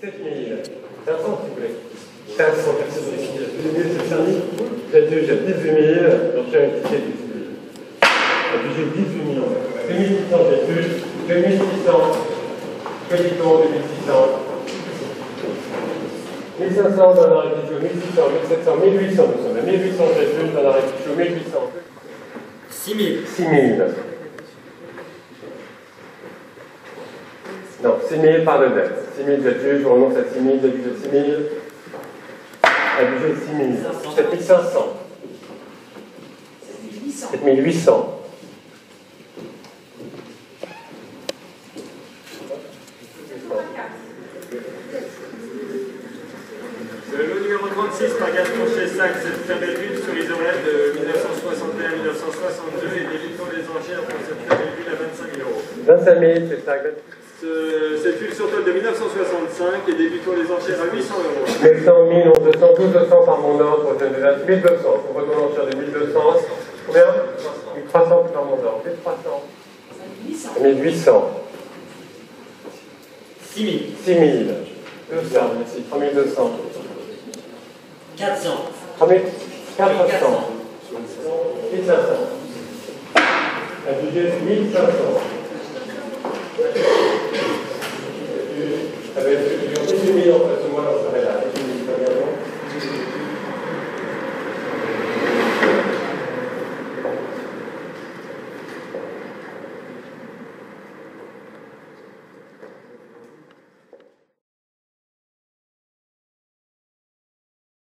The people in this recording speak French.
7000. 500 s'il vous plaît. 500, personne ne finit. Le mieux, c'est Charlie. J'ai 2, j'ai 18 000. Donc j'ai ticket 18 000. Et puis j'ai 18 000. 2600, j'ai plus. 2600. Créditons 2600. 1500 dans la rédition, 1600, 1700, 1800, nous sommes à 1800, j'ai plus dans la rédition, 1800. 6000. 6000. Non, 6000 par le dette. 6000 de Dieu, je renonce à 6000, début de 6000. Un budget de 6000. 7500. 7800. Le numéro 36 par Gaston Chessac, belle ville sur les oreilles de 1961-1962 et débutons les enchères pour cette très belle ville à 25 000 euros. 25 000, c'est ça. Ce- cette huile sur toile de 1965 et débutons les enchères à 800 euros. 900, 1000, 200, 1200 par mon ordre, je donne 1200. Pour retourner en de 1200. Combien? 1300 par mon ordre. 1300. 1800. 6000. 6000. 200, merci. 3200. 400. 3400. 1500. Un budget de 1500.